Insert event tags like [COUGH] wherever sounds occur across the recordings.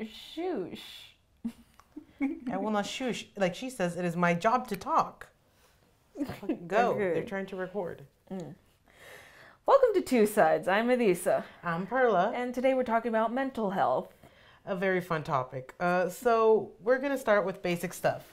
Shoosh. I will not shush. Like she says, it is my job to talk. [LAUGHS] Go. Okay. They're trying to record. Welcome to Two Sides. I'm Edysa, I'm Perla. and today we're talking about mental health. A very fun topic. Uh, so we're gonna start with basic stuff.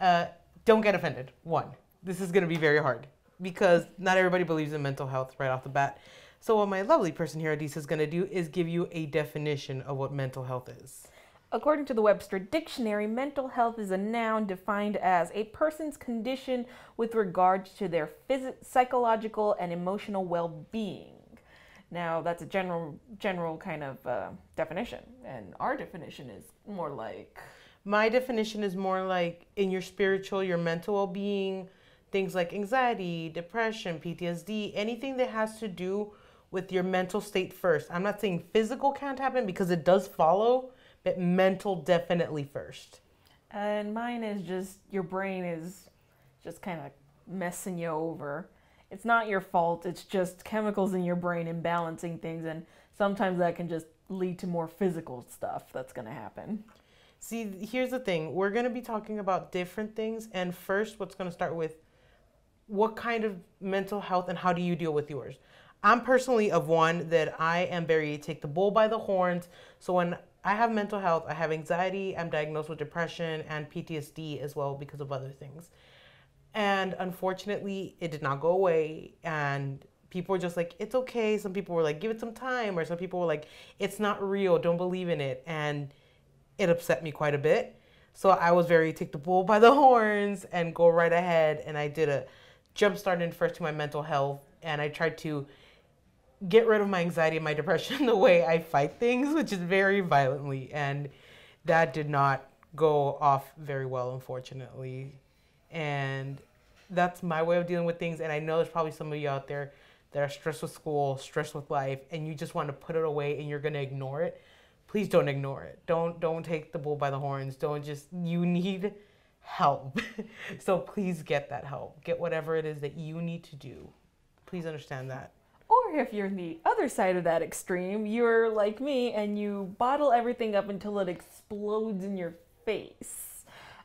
Uh, don't get offended. One, this is gonna be very hard because not everybody believes in mental health right off the bat. So what my lovely person here, Edysa, is gonna do is give you a definition of what mental health is. According to the Webster Dictionary, mental health is a noun defined as a person's condition with regard to their phys- psychological and emotional well-being. Now, that's a general, general kind of uh, definition, and our definition is more like My definition is more like in your spiritual, your mental well being, things like anxiety, depression, PTSD, anything that has to do with your mental state first. I'm not saying physical can't happen because it does follow, but mental definitely first. And mine is just your brain is just kind of messing you over. It's not your fault, it's just chemicals in your brain imbalancing things, and sometimes that can just lead to more physical stuff that's going to happen. See, here's the thing we're going to be talking about different things, and first, what's going to start with what kind of mental health and how do you deal with yours? I'm personally of one that I am very take the bull by the horns. So when I have mental health, I have anxiety, I'm diagnosed with depression and PTSD as well because of other things. And unfortunately, it did not go away. And people were just like, it's okay. Some people were like, give it some time. Or some people were like, it's not real. Don't believe in it. And it upset me quite a bit. So I was very take the bull by the [LAUGHS] horns and go right ahead. And I did a jump start in first to my mental health. And I tried to get rid of my anxiety and my depression [LAUGHS] the way I fight things, which is very violently. And that did not go off very well, unfortunately. And that's my way of dealing with things. And I know there's probably some of you out there that are stressed with school, stressed with life, and you just want to put it away and you're gonna ignore it. Please don't ignore it. Don't don't take the bull by the horns. Don't just you need help. [LAUGHS] so please get that help. Get whatever it is that you need to do. Please understand that. If you're in the other side of that extreme, you're like me and you bottle everything up until it explodes in your face.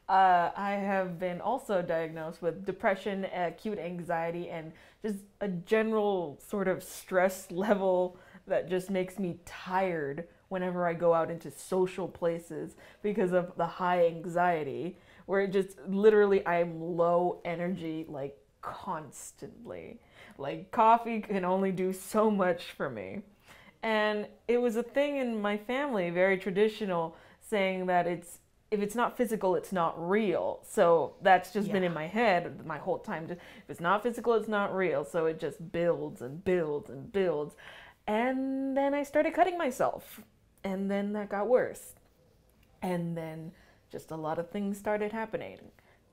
Uh, I have been also diagnosed with depression, acute anxiety, and just a general sort of stress level that just makes me tired whenever I go out into social places because of the high anxiety, where it just literally I'm low energy like constantly. Like coffee can only do so much for me. And it was a thing in my family, very traditional, saying that it's if it's not physical, it's not real. So that's just been in my head my whole time. Just, if it's not physical, it's not real. So it just builds and builds and builds. And then I started cutting myself. And then that got worse. And then just a lot of things started happening.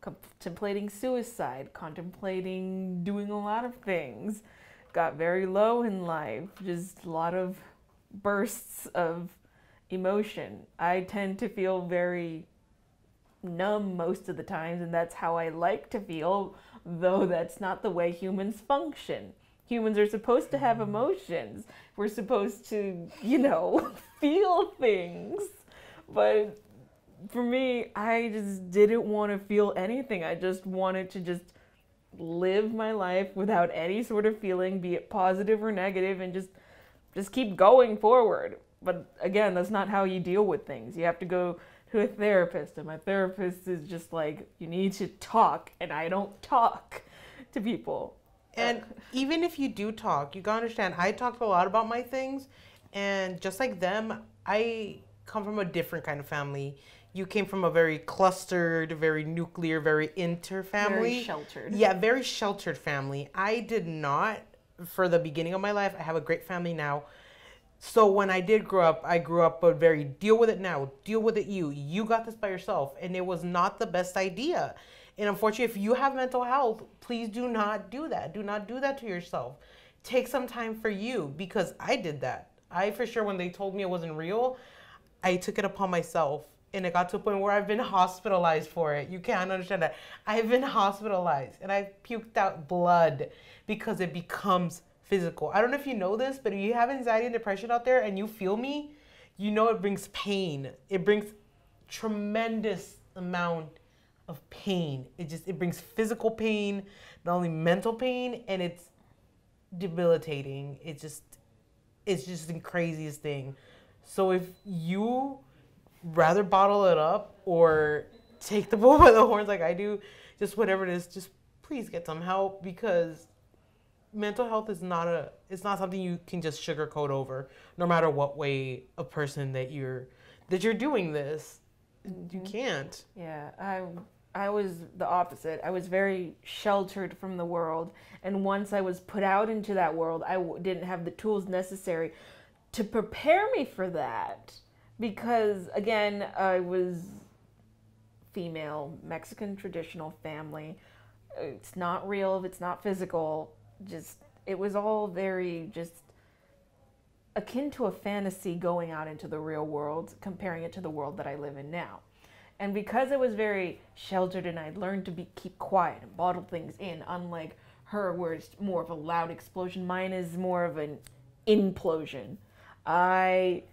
Contemplating suicide, contemplating doing a lot of things. Got very low in life. Just a lot of bursts of emotion. I tend to feel very numb most of the times, and that's how I like to feel, though that's not the way humans function. Humans are supposed to have mm. emotions. We're supposed to, you know, [LAUGHS] feel things. But for me, I just didn't want to feel anything. I just wanted to just live my life without any sort of feeling, be it positive or negative, and just just keep going forward. But again, that's not how you deal with things. You have to go to a therapist, and my therapist is just like, you need to talk, and I don't talk to people. And even if you do talk, you gotta understand, I talked a lot about my things, and just like them, I come from a different kind of family. You came from a very clustered, very nuclear, very inter family. Very sheltered. Yeah, very sheltered family. I did not, for the beginning of my life, I have a great family now. So when I did grow up, I grew up a very deal with it now, deal with it you. You got this by yourself. And it was not the best idea. And unfortunately, if you have mental health, please do not do that. Do not do that to yourself. Take some time for you because I did that. I, for sure, when they told me it wasn't real, I took it upon myself. And it got to a point where I've been hospitalized for it. You can't understand that. I've been hospitalized and I've puked out blood because it becomes physical. I don't know if you know this, but if you have anxiety and depression out there and you feel me, you know it brings pain. It brings tremendous amount of pain. It just it brings physical pain, not only mental pain, and it's debilitating. It just it's just the craziest thing. So if you rather bottle it up or take the [LAUGHS] bull by the horns like I do, just whatever it is, just please get some help because mental health is not a it's not something you can just sugarcoat over no matter what way a person that you're that you're doing this you mm-hmm. can't. Yeah, I I was the opposite. I was very sheltered from the world, and once I was put out into that world, I w- didn't have the tools necessary to prepare me for that because again, I was female, Mexican traditional family. It's not real it's not physical. Just it was all very just akin to a fantasy going out into the real world, comparing it to the world that I live in now. And because I was very sheltered and I'd learned to be keep quiet and bottle things in, unlike her, where it's more of a loud explosion, mine is more of an implosion. I,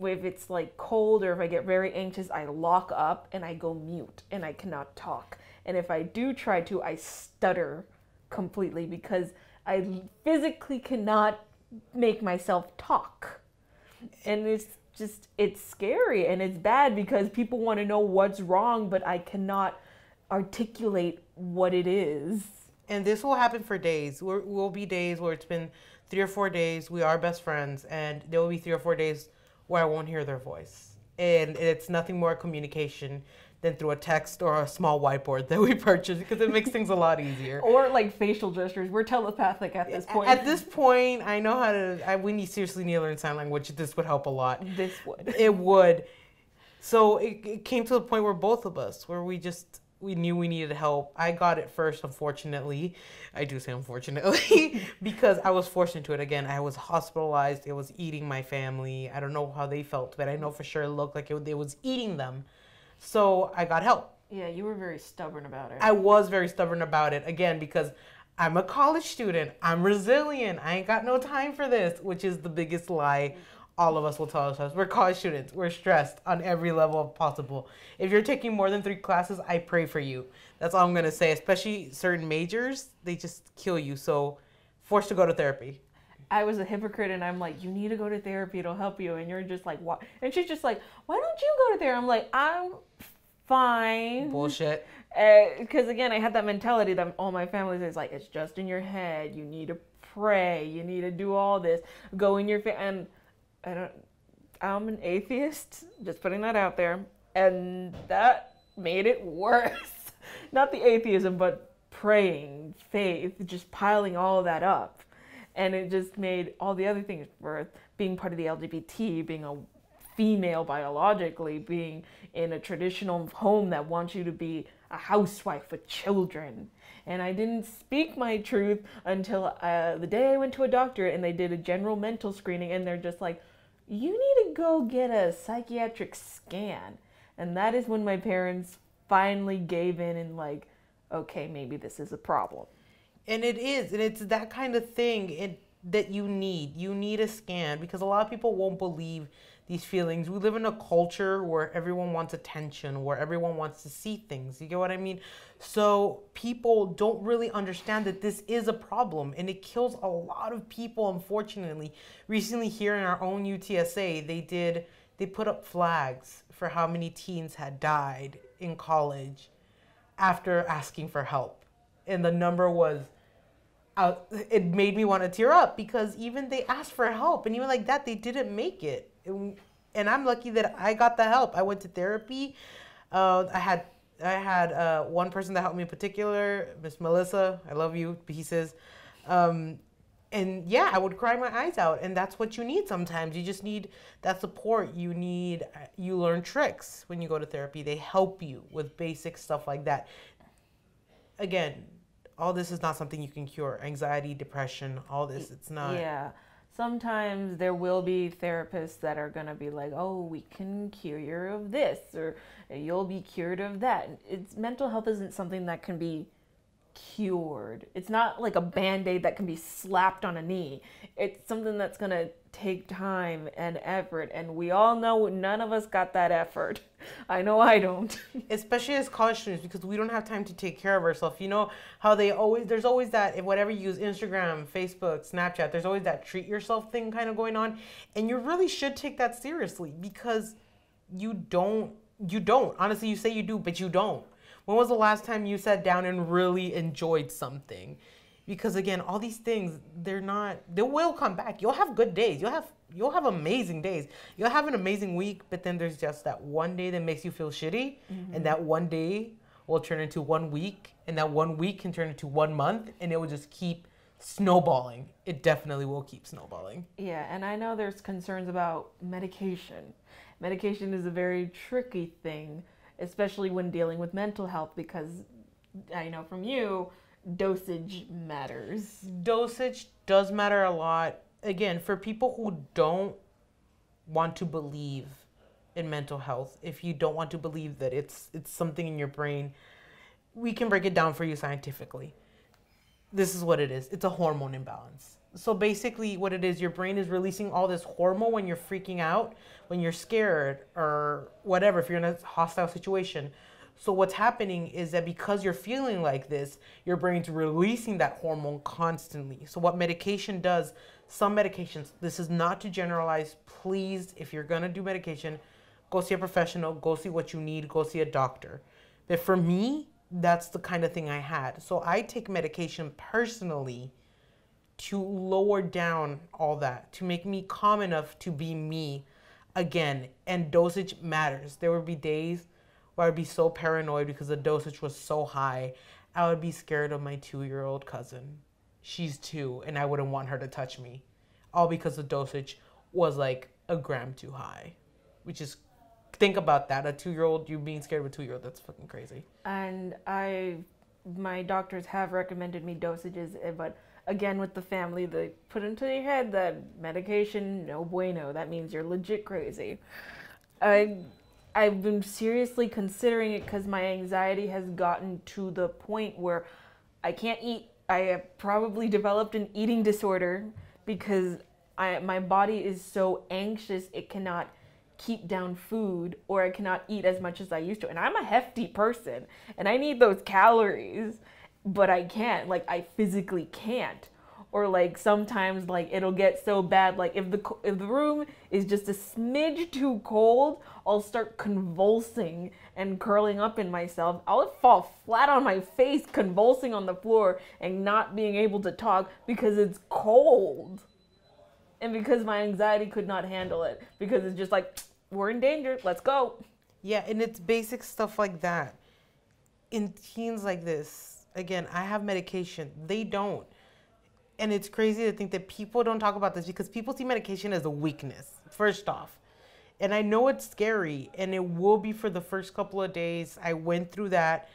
if it's like cold or if I get very anxious, I lock up and I go mute and I cannot talk. And if I do try to, I stutter completely because I physically cannot make myself talk. And it's just, it's scary and it's bad because people want to know what's wrong, but I cannot articulate what it is. and this will happen for days there will be days where it's been three or four days we are best friends and there will be three or four days where i won't hear their voice and it's nothing more communication than through a text or a small whiteboard that we [LAUGHS] purchase because it makes things a lot easier Or like facial gestures. We're telepathic at this point. At this point, I know how to. I, we need seriously need to learn sign language. This would help a lot. this would. It would. So it, it came to the point where both of us, where we just we knew we needed help. I got it first, unfortunately. I do say unfortunately [LAUGHS] because I was forced into it again. I was hospitalized. It was eating my family. I don't know how they felt, but I know for sure it looked like it, it was eating them. So I got help. Yeah, you were very stubborn about it. I was very stubborn about it again because I'm a college student. I'm resilient. I ain't got no time for this, which is the biggest lie all of us will tell ourselves. We're college students. We're stressed on every level possible. If you're taking more than three classes, I pray for you. That's all I'm gonna say. Especially certain majors, they just kill you. So, forced to go to therapy. I was a hypocrite and I'm like, you need to go to therapy, it'll help you. And you're just like, what? And she's just like, why don't you go to therapy? I'm like, I'm fine. Bullshit. [LAUGHS] Eh, because again, I had that mentality that all my family says, like, it's just in your head. You need to pray. You need to do all this. Go in your fa- and I don't. I'm an atheist. Just putting that out there, and that made it [LAUGHS] worse. Not the atheism, but praying, faith, just piling all that up, and it just made all the other things worse. Being part of the LGBT, being a female biologically, being in a traditional home that wants you to be a housewife with children. And I didn't speak my truth until uh, the day I went to a doctor and they did a general mental screening, and they're just like, you need to go get a psychiatric scan. And that is when my parents finally gave in and, like, okay, maybe this is a problem. And it is, and it's that kind of thing it, that you need. You need a scan because a lot of people won't believe these feelings. We live in a culture where everyone wants attention, where everyone wants to see things. You get what I mean? So people don't really understand that this is a problem and it kills a lot of people, unfortunately. Recently, here in our own UTSA, they did, they put up flags for how many teens had died in college after asking for help. And the number was uh, it made me want to tear up because even they asked for help and even like that they didn't make it and, i'm lucky that i got the help. I went to therapy. Uh, i had i had uh, one person that helped me in particular miss melissa. I love you pieces. Um, and yeah i would cry my eyes out and that's what you need sometimes. You just need that support. You need you learn tricks when you go to therapy. They help you with basic stuff like that. Again all this is not something you can cure. Anxiety, depression, all this, it's not. Yeah. Sometimes there will be therapists that are going to be like, "Oh, we can cure you of this or you'll be cured of that." It's mental health isn't something that can be cured. It's not like a band-aid that can be slapped on a knee. It's something that's going to take time and effort and we all know none of us got that effort. [LAUGHS] I know i don't. [LAUGHS] Especially as college students because we don't have time to take care of ourselves. You know how they always there's always that whatever you use instagram facebook snapchat there's always that treat yourself thing kind of going on. And you really should take that seriously because you don't you don't. Honestly you say you do but you don't. When was the last time you sat down and really enjoyed something because again all these things they're not they will come back. You'll have good days. You'll have you'll have amazing days. You'll have an amazing week but then there's just that one day that makes you feel shitty mm-hmm. and that one day will turn into one week and that one week can turn into one month and it will just keep snowballing. It definitely will keep snowballing. Yeah and i know there's concerns about medication. Medication is a very tricky thing especially when dealing with mental health because i know from you dosage matters. Dosage does matter a lot. Again, for people who don't want to believe in mental health, if you don't want to believe that it's it's something in your brain, we can break it down for you scientifically. This is what it is. It's a hormone imbalance. So basically what it is, your brain is releasing all this hormone when you're freaking out, when you're scared or whatever, if you're in a hostile situation so what's happening is that because you're feeling like this, your brain's releasing that hormone constantly. So what medication does, some medications, this is not to generalize. Please, if you're gonna do medication, go see a professional, go see what you need, go see a doctor. But for me, that's the kind of thing I had. So I take medication personally to lower down all that, to make me calm enough to be me again. And dosage matters. There will be days where I'd be so paranoid because the dosage was so high. I would be scared of my two year old cousin. She's two, and I wouldn't want her to touch me. All because the dosage was like a gram too high. Which is, think about that. A two year old, you being scared of a two year old, that's fucking crazy. And I, my doctors have recommended me dosages, eh, but again with the family they put into your head that medication no bueno that means you're legit crazy i I've been seriously considering it because my anxiety has gotten to the point where I can't eat. I have probably developed an eating disorder because I, my body is so anxious it cannot keep down food or I cannot eat as much as I used to. And I'm a hefty person and I need those calories, but I can't. Like, I physically can't or like sometimes like it'll get so bad like if the if the room is just a smidge too cold i'll start convulsing and curling up in myself. I'll fall flat on my face convulsing on the floor and not being able to talk because it's cold. And because my anxiety could not handle it because it's just like we're in danger let's go. Yeah and it's basic stuff like that. In teens like this again i have medication. They don't and it's crazy to think that people don't talk about this because people see medication as a weakness, first off. And I know it's scary and it will be for the first couple of days. I went through that.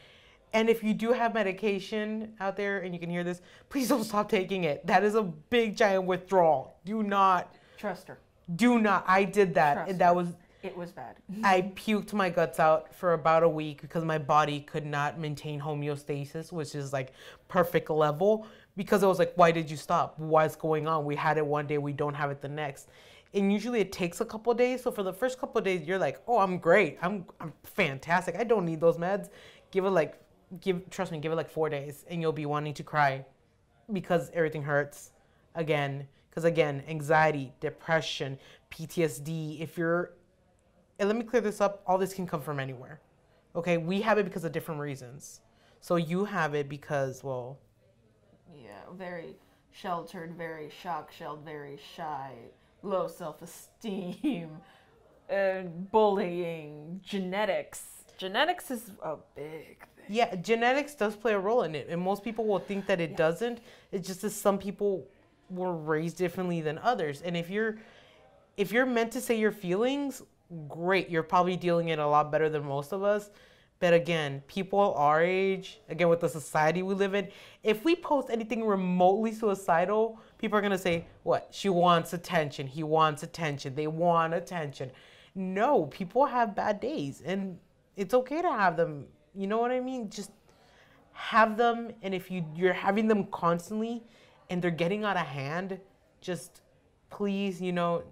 And if you do have medication out there and you can hear this, please don't stop taking it. That is a big giant withdrawal. Do not trust her. Do not. I did that. Trust and that was it was bad. [LAUGHS] I puked my guts out for about a week because my body could not maintain homeostasis, which is like perfect level because it was like, why did you stop? What's going on? We had it one day, we don't have it the next. And usually it takes a couple days. So for the first couple days, you're like, oh, I'm great. I'm, I'm fantastic. I don't need those meds. Give it like, give, trust me, give it like four days and you'll be wanting to cry because everything hurts again. Because again, anxiety, depression, PTSD, if you're, and let me clear this up, all this can come from anywhere. Okay, we have it because of different reasons. So you have it because, well, very sheltered, very shock shelled, very shy, low self esteem, uh, [LAUGHS] bullying, genetics. Genetics is a big thing. Yeah, genetics does play a role in it, and most people will think that it yeah. doesn't. It's just that some people were raised differently than others, and if you're if you're meant to say your feelings, great. You're probably dealing it a lot better than most of us. But again, people our age, again with the society we live in, if we post anything remotely suicidal, people are gonna say, "What? She wants attention. He wants attention. They want attention." No, people have bad days, and it's okay to have them. You know what I mean? Just have them, and if you you're having them constantly, and they're getting out of hand, just please, you know,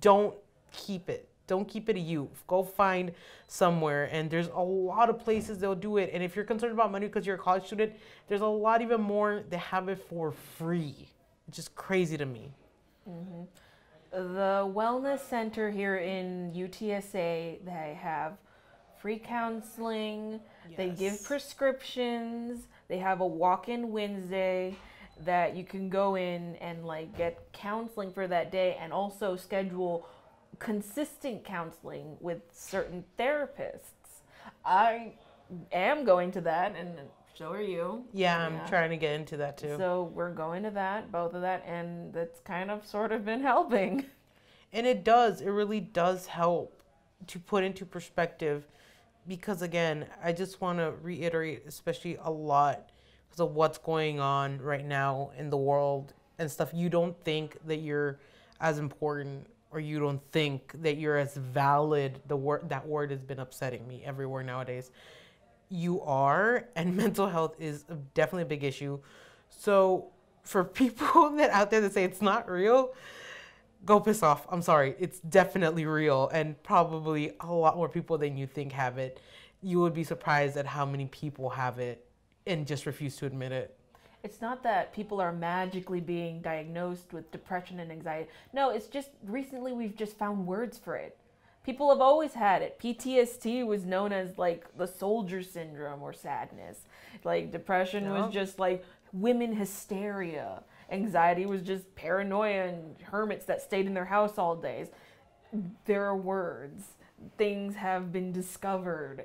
don't keep it. Don't keep it to you. Go find somewhere. And there's a lot of places they'll do it. And if you're concerned about money because you're a college student, there's a lot even more that have it for free. It's just crazy to me. Mm-hmm. The wellness center here in UTSA, they have free counseling. Yes. They give prescriptions. They have a walk-in Wednesday that you can go in and like get counseling for that day and also schedule consistent counseling with certain therapists. I am going to that and so are you. Yeah, I'm yeah. trying to get into that too. So we're going to that, both of that, and that's kind of sort of been [LAUGHS] helping. And it does, it really does help to put into perspective because again, I just want to reiterate, especially a lot because of what's going on right now in the world and stuff. You don't think that you're as important or you don't think that you're as valid. The word that word has been upsetting me everywhere nowadays. You are, and [LAUGHS] mental health is definitely a big issue. So for [LAUGHS] people that out there that say it's not real, go piss off. I'm sorry. It's definitely real and probably a lot more people than you think have it. You would be surprised at how many people have it and just refuse to admit it. It's not that people are magically being diagnosed with depression and anxiety. No, it's just recently we've just found words for it. People have always had it. PTSD was known as like the soldier syndrome or sadness. Like depression was just like women hysteria anxiety was just paranoia and hermits that stayed in their house all days. There are words. Things have been discovered.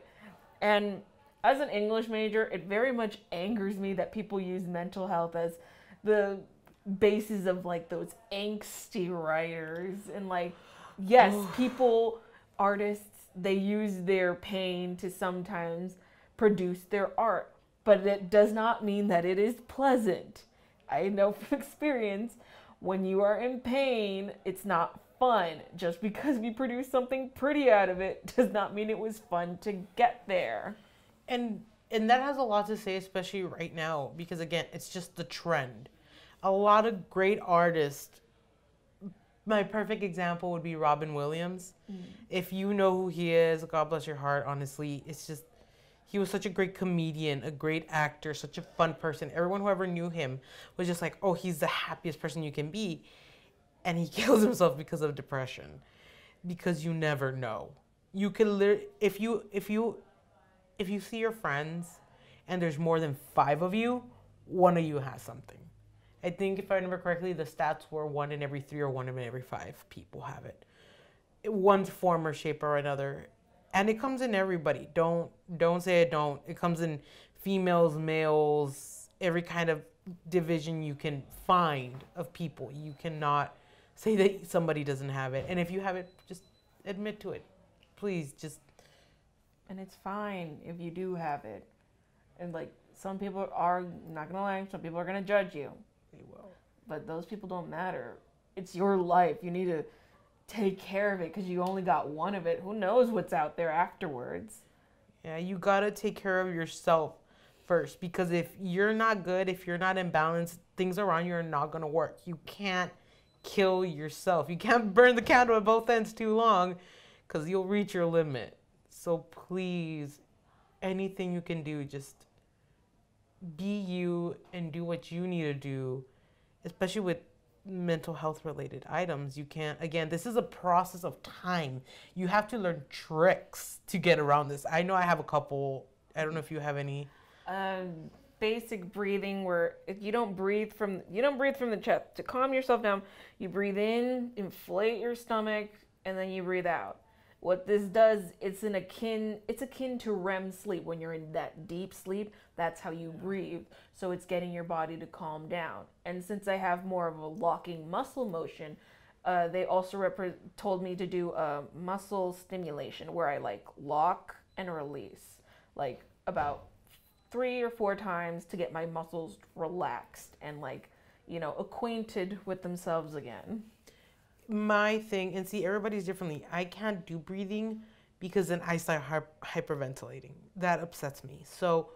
And as an English major, it very much angers me that people use mental health as the basis of like those angsty writers and like yes, people artists they use their pain to sometimes produce their art, but it does not mean that it is pleasant. I know from [LAUGHS] experience when you are in pain, it's not fun. Just because we produce something pretty out of it [LAUGHS] does not mean it was fun to get there. And and that has a lot to say especially right now because again, it's just the trend. A lot of great artists my perfect example would be Robin Williams. Mm. If you know who he is, God bless your heart, honestly, it's just he was such a great comedian, a great actor, such a fun person. Everyone who ever knew him was just like, oh, he's the happiest person you can be. And he [LAUGHS] kills himself because of depression. Because you never know. You can literally, if you, if you, if you see your friends and there's more than five of you, one of you has something. I think if I remember correctly, the stats were one in every three or one in every five people have it. One form or shape or another and it comes in everybody. Don't don't say it don't. It comes in females, males, every kind of division you can find of people. You cannot say that somebody doesn't have it. And if you have it, just admit to it. Please just and it's fine if you do have it. And like some people are not gonna lie, some people are gonna judge you. They will. But those people don't matter. It's your life. You need to take care of it because you only got one of it. Who knows what's out there afterwards? Yeah, you gotta take care of yourself first because if you're not good, if you're not in balance, things around you are not gonna work. You can't kill yourself. You can't [LAUGHS] burn the candle at both ends too long because you'll reach your limit. So please, anything you can do, just be you and do what you need to do, especially with mental health related items. You can't, again, this is a process of time. You have to learn tricks to get around this. I know I have a couple. I don't know if you have any. Um, basic breathing where if you don't breathe from you don't breathe from the chest to calm yourself down you breathe in inflate your stomach and then you breathe out what this does, it's an akin it's akin to REM sleep when you're in that deep sleep. That's how you breathe. So it's getting your body to calm down. And since I have more of a locking muscle motion, uh, they also told me to do a muscle stimulation where I like lock and release, like about three or four times to get my muscles relaxed and like you know acquainted with themselves again my thing, and see, everybody's differently. I can't do breathing because then I start hyperventilating. That upsets me. So,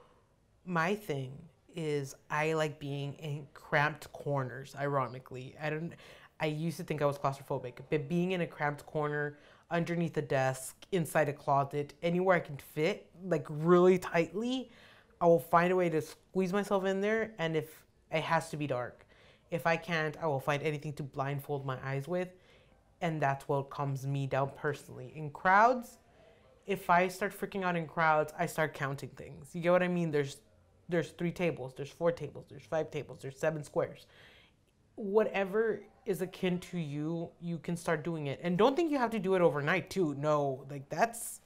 my thing is I like being in cramped corners. Ironically, I don't. I used to think I was claustrophobic, but being in a cramped corner, underneath a desk, inside a closet, anywhere I can fit, like really tightly, I will find a way to squeeze myself in there. And if it has to be dark, if I can't, I will find anything to blindfold my eyes with. And that's what calms me down personally. In crowds, if I start freaking out in crowds, I start counting things. You get what I mean? There's there's three tables, there's four tables, there's five tables, there's seven squares. Whatever is akin to you, you can start doing it. And don't think you have to do it overnight too. No, like that's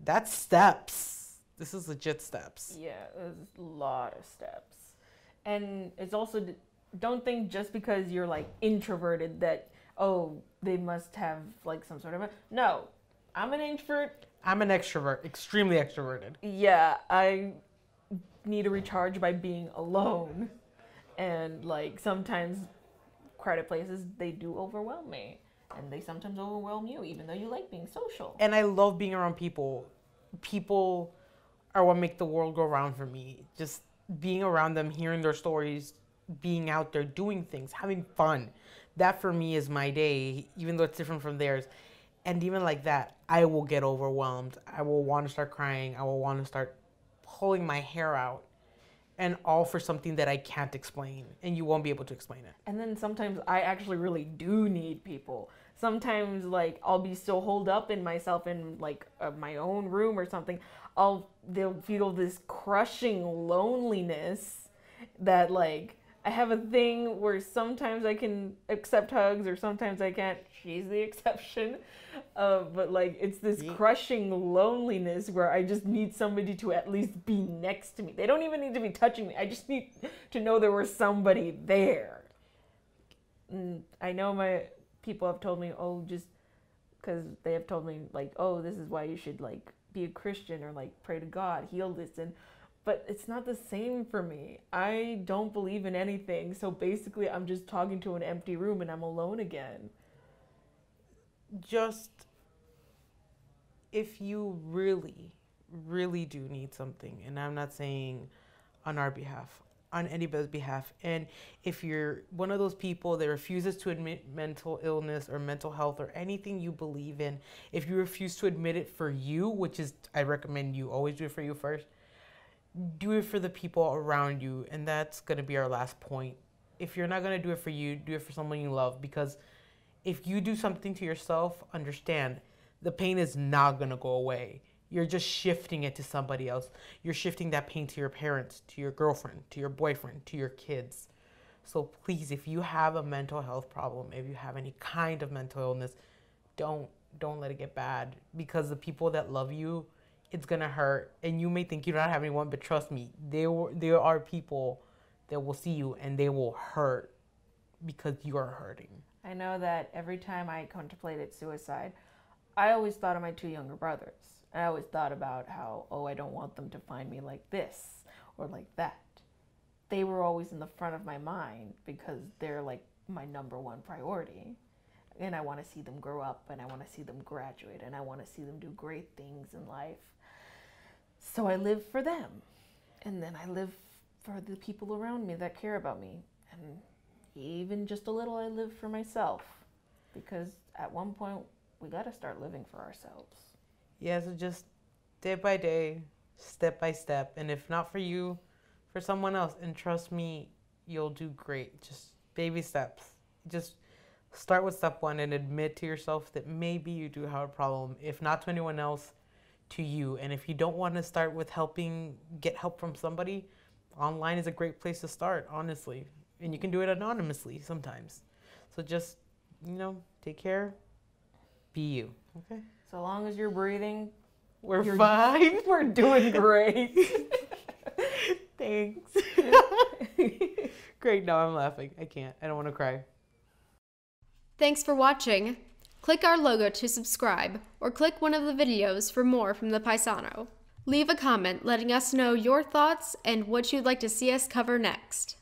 that's steps. This is legit steps. Yeah, there's a lot of steps. And it's also don't think just because you're like introverted that oh, they must have like some sort of a No. I'm an introvert. I'm an extrovert, extremely extroverted. Yeah, I need to recharge by being alone. And like sometimes crowded places they do overwhelm me. And they sometimes overwhelm you, even though you like being social. And I love being around people. People are what make the world go around for me. Just being around them, hearing their stories, being out there, doing things, having fun. That for me is my day, even though it's different from theirs. And even like that, I will get overwhelmed. I will want to start crying. I will want to start pulling my hair out and all for something that I can't explain and you won't be able to explain it. And then sometimes I actually really do need people. Sometimes like I'll be so holed up in myself in like uh, my own room or something. I'll they'll feel this crushing loneliness that like I have a thing where sometimes I can accept hugs or sometimes I can't. She's the [LAUGHS] exception. Uh, but like it's this crushing loneliness where I just need somebody to at least be next to me. They don't even need to be touching me. I just need to know there was somebody there. And I know my people have told me, oh, just because they have told me like, oh, this is why you should like be a Christian or like pray to God, heal this and but it's not the same for me. I don't believe in anything. So basically, I'm just talking to an empty room and I'm alone again. Just if you really, really do need something, and I'm not saying on our behalf, on anybody's behalf, and if you're one of those people that refuses to admit mental illness or mental health or anything you believe in, if you refuse to admit it for you, which is, I recommend you always do it for you first do it for the people around you and that's going to be our last point. If you're not going to do it for you do it for someone you love because if you do something to yourself understand the pain is not going to go away. You're just shifting it to somebody else. You're shifting that pain to your parents to your girlfriend to your boyfriend to your kids. So please if you have a mental health problem if you have any kind of mental illness don't don't let it get bad because the people that love you it's gonna hurt and you may think you don't have anyone but trust me there there are people that will see you and they will hurt because you are hurting. I know that every time i contemplated suicide i always thought of my two younger brothers. I always thought about how oh i don't want them to find me like this or like that. They were always in the front of my mind because they're like my number one priority. And I want to see them grow up and I want to see them graduate and I want to see them do great things in life. So I live for them. And then I live for the people around me that care about me. And even just a little, I live for myself. Because at one point, we got to start living for ourselves. Yeah, so just day by day, step by step. And if not for you, for someone else. And trust me, you'll do great. Just baby steps. Just start with step one and admit to yourself that maybe you do have a problem. If not to anyone else, to you. And if you don't want to start with helping, get help from somebody, online is a great place to start, honestly. And you can do it anonymously sometimes. So just, you know, take care, be you. Okay? So long as you're breathing, we're you're, fine. [LAUGHS] We're doing great. [LAUGHS] Thanks. [LAUGHS] great. No, I'm laughing. I can't. I don't want to cry. Thanks for watching. Click our logo to subscribe, or click one of the videos for more from the Paisano. Leave a comment letting us know your thoughts and what you'd like to see us cover next.